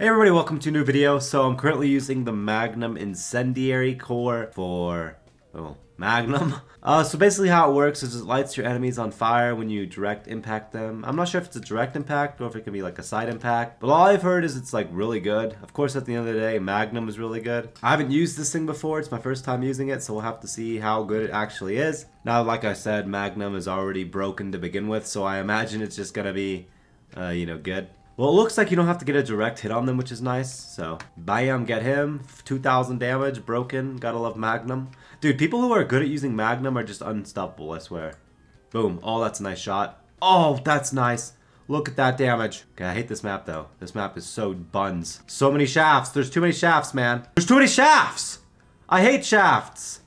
Hey everybody, welcome to a new video. So I'm currently using the Magnum Incendiary Core for, oh, Magnum. Uh, so basically how it works is it lights your enemies on fire when you direct impact them. I'm not sure if it's a direct impact or if it can be like a side impact, but all I've heard is it's like really good. Of course, at the end of the day, Magnum is really good. I haven't used this thing before. It's my first time using it, so we'll have to see how good it actually is. Now, like I said, Magnum is already broken to begin with, so I imagine it's just gonna be, uh, you know, good. Well, it looks like you don't have to get a direct hit on them, which is nice. So, bam, get him. 2,000 damage, broken. Gotta love Magnum. Dude, people who are good at using Magnum are just unstoppable, I swear. Boom. Oh, that's a nice shot. Oh, that's nice. Look at that damage. Okay, I hate this map, though. This map is so buns. So many shafts. There's too many shafts, man. There's too many shafts! I hate shafts.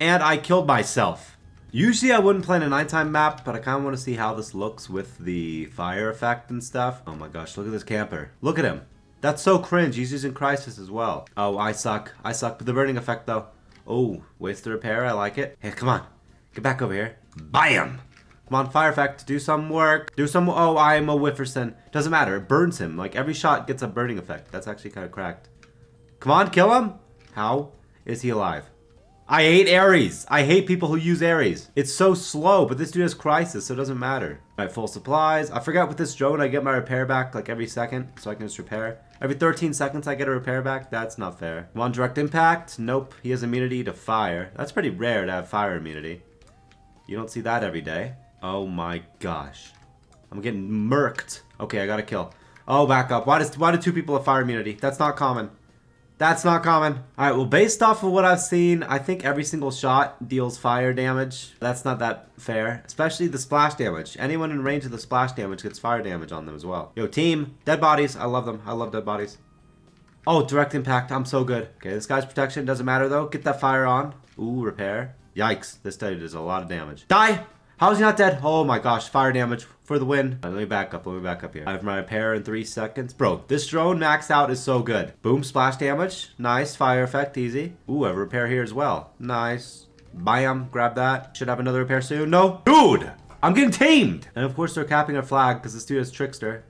And I killed myself. Usually I wouldn't play in a nighttime map, but I kind of want to see how this looks with the fire effect and stuff. Oh my gosh, look at this camper. Look at him. That's so cringe. He's using Crisis as well. Oh, I suck. I suck. But the burning effect, though. Oh, waste the repair. I like it. Hey, come on. Get back over here. Bam! Come on, fire effect. Do some work. Do some... Oh, I'm a Whifferson. Doesn't matter. It burns him. Like, every shot gets a burning effect. That's actually kind of cracked. Come on, kill him. How is he alive? I hate Ares. I hate people who use Ares. It's so slow, but this dude has Crisis, so it doesn't matter. Right, full supplies. I forgot with this drone, I get my repair back like every second, so I can just repair. Every 13 seconds I get a repair back? That's not fair. Come on, direct impact? Nope. He has immunity to fire. That's pretty rare to have fire immunity. You don't see that every day. Oh my gosh. I'm getting murked. Okay, I gotta kill. Oh, back up. Why does why do two people have fire immunity? That's not common. That's not common. Alright, well based off of what I've seen, I think every single shot deals fire damage. That's not that fair. Especially the splash damage. Anyone in range of the splash damage gets fire damage on them as well. Yo, team. Dead bodies. I love them. I love dead bodies. Oh, direct impact. I'm so good. Okay, this guy's protection doesn't matter though. Get that fire on. Ooh, repair. Yikes. This dude does a lot of damage. Die! How is he not dead? Oh my gosh, fire damage for the win. Let me back up, let me back up here. I have my repair in three seconds. Bro, this drone maxed out is so good. Boom, splash damage. Nice, fire effect, easy. Ooh, I have a repair here as well. Nice. Bam, grab that. Should have another repair soon. No. Dude, I'm getting tamed. And of course they're capping our flag because this dude is Trickster.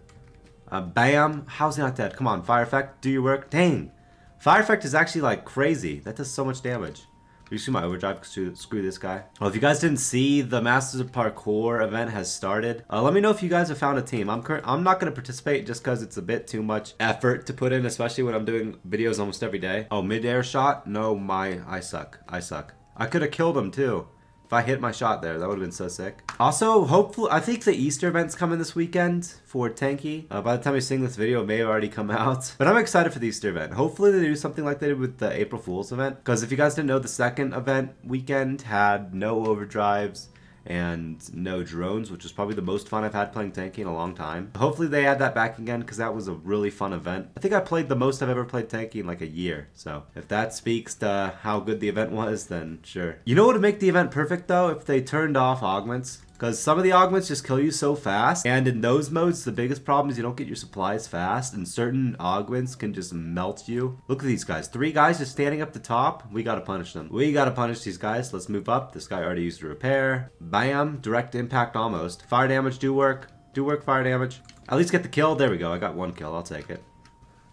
Uh, bam. How's he not dead? Come on, fire effect, do your work. Dang. Fire effect is actually like crazy. That does so much damage. You see my overdrive? Screw, this guy. Well, if you guys didn't see, the Masters of Parkour event has started. Uh, let me know if you guys have found a team. I'm current. I'm not going to participate just because it's a bit too much effort to put in, especially when I'm doing videos almost every day. Oh, mid-air shot? No, my, I suck. I suck. I could have killed him too. I hit my shot there, that would have been so sick. Also, hopefully, I think the Easter event's coming this weekend for Tanki. Uh, by the time you're seeing this video, it may have already come out. But I'm excited for the Easter event. Hopefully they do something like they did with the April Fool's event. Because if you guys didn't know, the second event weekend had no overdrives, and no drones, which was probably the most fun I've had playing Tanki in a long time. Hopefully they add that back again because that was a really fun event. I think I played the most I've ever played Tanki in like a year. So if that speaks to how good the event was, then sure. You know what would make the event perfect though? If they turned off augments. Because some of the augments just kill you so fast. And in those modes, the biggest problem is you don't get your supplies fast. And certain augments can just melt you. Look at these guys. Three guys just standing up the top. We gotta punish them. We gotta punish these guys. Let's move up. This guy already used a repair. Bam. Direct impact almost. Fire damage do work. Do work fire damage. At least get the kill. There we go. I got one kill. I'll take it.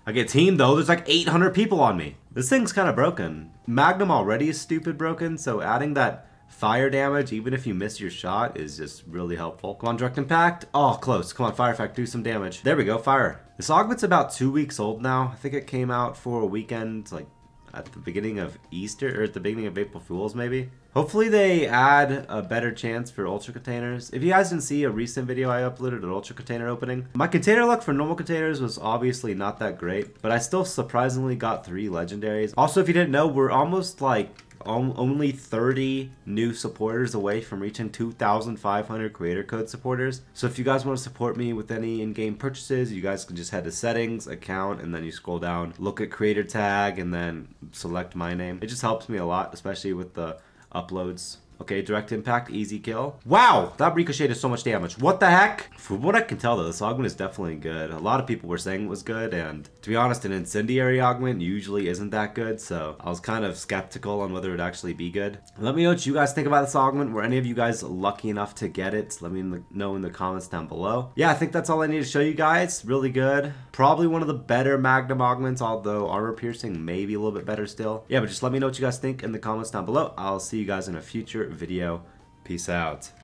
I get teamed though. There's like 800 people on me. This thing's kind of broken. Magnum already is stupid broken. So adding that Fire damage, even if you miss your shot, is just really helpful. Come on, direct impact. Oh, close. Come on, fire effect, do some damage. There we go, fire. This augment's about two weeks old now. I think it came out for a weekend, like at the beginning of Easter, or at the beginning of April Fool's, maybe. Hopefully they add a better chance for ultra containers. If you guys didn't see a recent video I uploaded an ultra container opening, my container luck for normal containers was obviously not that great, but I still surprisingly got three legendaries. Also, if you didn't know, we're almost like only 30 new supporters away from reaching 2,500 creator code supporters. So if you guys want to support me with any in-game purchases, you guys can just head to settings, account, and then you scroll down, look at creator tag, and then select my name. It just helps me a lot, especially with the uploads Okay, direct impact, easy kill. Wow, that ricocheted so much damage. What the heck? From what I can tell though, this augment is definitely good. A lot of people were saying it was good, and to be honest, an incendiary augment usually isn't that good, so I was kind of skeptical on whether it would actually be good. Let me know what you guys think about this augment. Were any of you guys lucky enough to get it? Let me know in the comments down below. Yeah, I think that's all I need to show you guys. Really good. Probably one of the better Magnum augments, although armor piercing may be a little bit better still. Yeah, but just let me know what you guys think in the comments down below. I'll see you guys in a future video. Peace out.